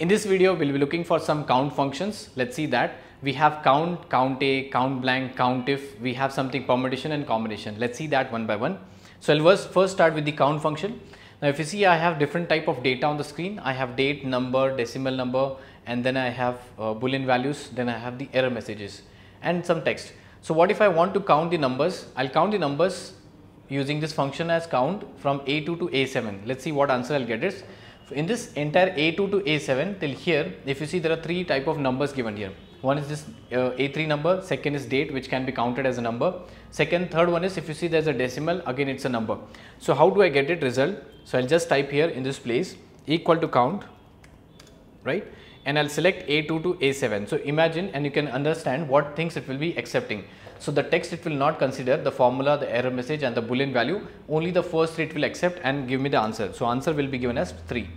In this video, we'll be looking for some count functions. Let's see that. We have count, count A, count blank, count if. We have something permutation and combination. Let's see that one by one. So I'll first start with the count function. Now if you see I have different type of data on the screen. I have date, number, decimal number and then I have uh, boolean values. Then I have the error messages and some text. So what if I want to count the numbers? I'll count the numbers using this function as count from A2 to A7. Let's see what answer I'll get is in this entire A2 to A7 till here, if you see there are three type of numbers given here. One is this uh, A3 number, second is date which can be counted as a number. Second, third one is if you see there's a decimal, again it's a number. So how do I get it result? So I'll just type here in this place equal to count, right? And I'll select A2 to A7. So imagine and you can understand what things it will be accepting. So the text it will not consider the formula, the error message and the boolean value, only the first three it will accept and give me the answer. So answer will be given as 3.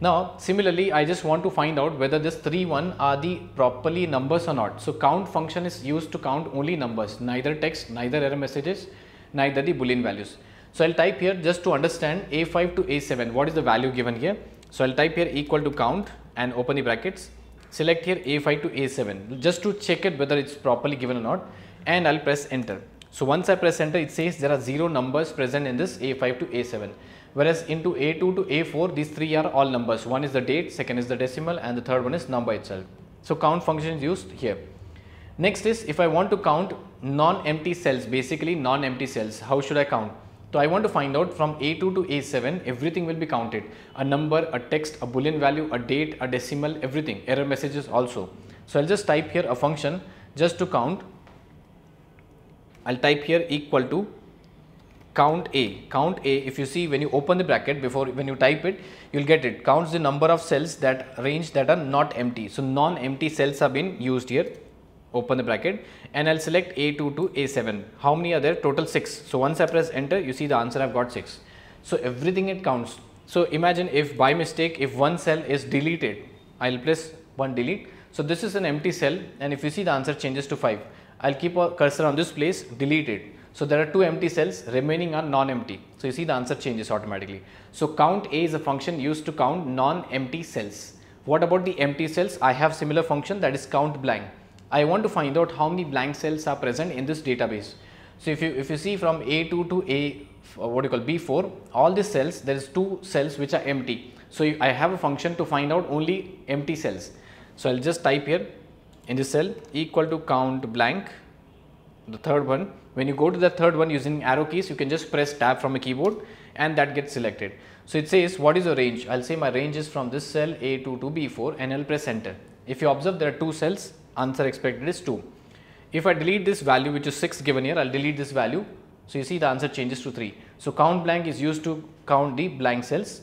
Now similarly I just want to find out whether this 3 1 are the properly numbers or not. So count function is used to count only numbers neither text neither error messages neither the boolean values. So I'll type here just to understand a5 to a7 what is the value given here. So I'll type here equal to count and open the brackets select here a5 to a7 just to check it whether it's properly given or not and I'll press enter. So once I press enter it says there are 0 numbers present in this a5 to a7 whereas into A2 to A4 these three are all numbers one is the date second is the decimal and the third one is number itself. So count function is used here. Next is if I want to count non-empty cells basically non-empty cells how should I count? So I want to find out from A2 to A7 everything will be counted a number, a text, a boolean value, a date, a decimal everything error messages also. So I'll just type here a function just to count I'll type here equal to count A. Count A, if you see when you open the bracket before when you type it, you'll get it. Counts the number of cells that range that are not empty. So non-empty cells have been used here. Open the bracket and I'll select A2 to A7. How many are there? Total 6. So once I press enter, you see the answer I've got 6. So everything it counts. So imagine if by mistake, if one cell is deleted, I'll press one delete. So this is an empty cell and if you see the answer changes to 5. I'll keep a cursor on this place, delete it. So there are two empty cells remaining are non-empty. So you see the answer changes automatically. So count A is a function used to count non-empty cells. What about the empty cells? I have similar function that is count blank. I want to find out how many blank cells are present in this database. So if you if you see from A2 to A uh, what do you call B4 all these cells there is two cells which are empty. So I have a function to find out only empty cells. So I'll just type here in this cell equal to count blank the third one when you go to the third one using arrow keys, you can just press tab from a keyboard and that gets selected. So it says what is your range? I'll say my range is from this cell A2 to B4 and I'll press enter. If you observe there are two cells, answer expected is 2. If I delete this value which is 6 given here, I'll delete this value. So you see the answer changes to 3. So count blank is used to count the blank cells.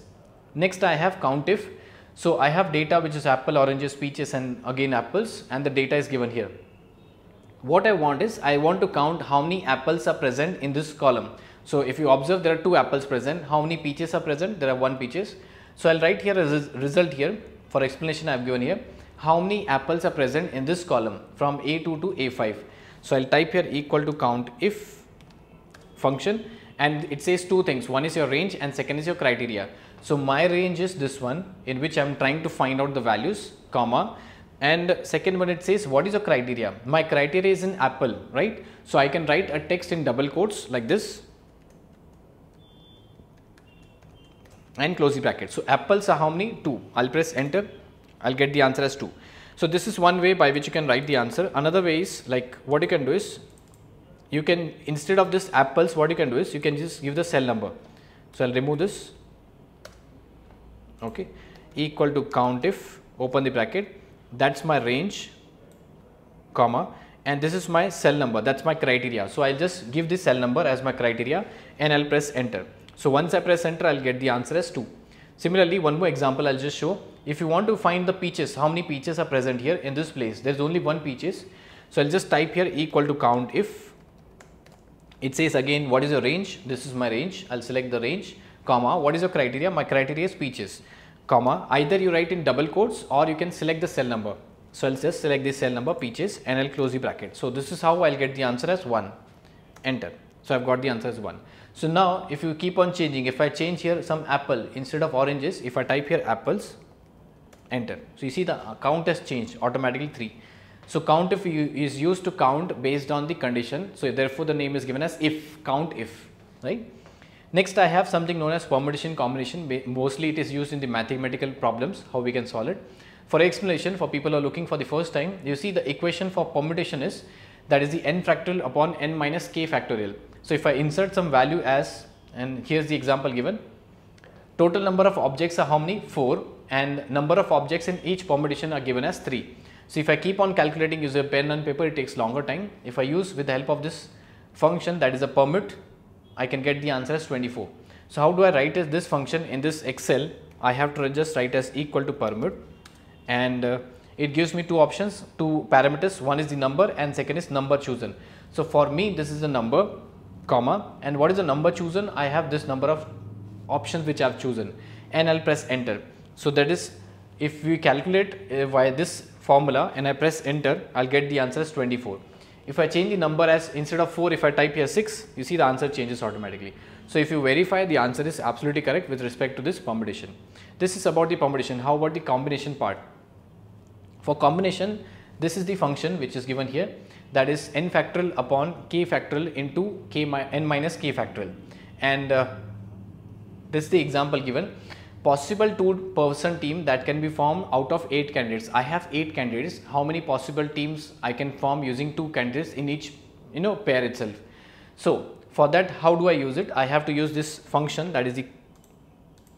Next I have count if. So I have data which is apple, oranges, peaches and again apples and the data is given here what I want is I want to count how many apples are present in this column. So if you observe there are two apples present, how many peaches are present? There are one peaches. So I'll write here a result here for explanation I have given here. How many apples are present in this column from A2 to A5. So I'll type here equal to count if function and it says two things. One is your range and second is your criteria. So my range is this one in which I am trying to find out the values comma. And second one it says what is your criteria? My criteria is in apple right? So i can write a text in double quotes like this. And close the bracket. So apples are how many? Two. I'll press enter. I'll get the answer as two. So this is one way by which you can write the answer. Another way is like what you can do is you can instead of this apples what you can do is you can just give the cell number. So i'll remove this. Okay. Equal to count if open the bracket. That's my range comma and this is my cell number. That's my criteria. So i'll just give this cell number as my criteria and i'll press enter. So once i press enter i'll get the answer as 2 similarly one more example i'll just show. If you want to find the peaches how many peaches are present here in this place? There's only one peaches. So i'll just type here equal to count if it says again what is your range this is my range i'll select the range comma what is your criteria my criteria is peaches comma either you write in double quotes or you can select the cell number. So I'll just select the cell number peaches and I'll close the bracket. So this is how I'll get the answer as 1 enter. So I've got the answer as 1. So now if you keep on changing if I change here some apple instead of oranges if I type here apples enter. So, you see the count has changed automatically 3. So, count if is used to count based on the condition. So, therefore, the name is given as if count if right. Next I have something known as permutation combination mostly it is used in the mathematical problems how we can solve it. For explanation for people who are looking for the first time you see the equation for permutation is that is the n factorial upon n minus k factorial. So, if I insert some value as and here is the example given total number of objects are how many 4 and number of objects in each permutation are given as 3. So, if I keep on calculating using pen and paper it takes longer time. If I use with the help of this function that is a permute I can get the answer as 24. So, how do I write this function in this Excel? I have to just write as equal to permute and uh, it gives me two options, two parameters. One is the number and second is number chosen. So, for me this is the number comma and what is the number chosen? I have this number of options which I have chosen and I will press enter. So, that is if we calculate uh, via this formula and I press enter, I will get the answer as 24. If I change the number as instead of 4, if I type here 6, you see the answer changes automatically. So, if you verify the answer is absolutely correct with respect to this permutation. This is about the permutation. How about the combination part? For combination, this is the function which is given here that is n factorial upon k factorial into k mi n minus k factorial and uh, this is the example given possible two person team that can be formed out of 8 candidates. I have 8 candidates. How many possible teams I can form using 2 candidates in each you know pair itself. So, for that how do I use it? I have to use this function that is the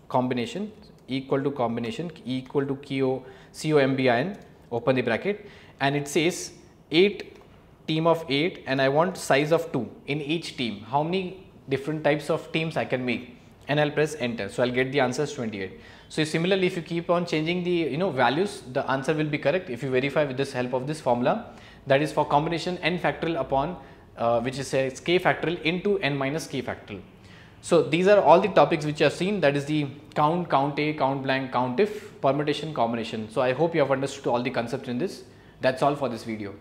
combination equal to combination equal to CO, COMBIN open the bracket and it says 8 team of 8 and I want size of 2 in each team. How many different types of teams I can make? And I'll press enter. So I'll get the answer as 28. So similarly, if you keep on changing the you know values, the answer will be correct if you verify with this help of this formula. That is for combination n factorial upon uh, which is says k factorial into n minus k factorial. So these are all the topics which you have seen that is the count, count A, count blank, count if, permutation, combination. So I hope you have understood all the concepts in this. That's all for this video.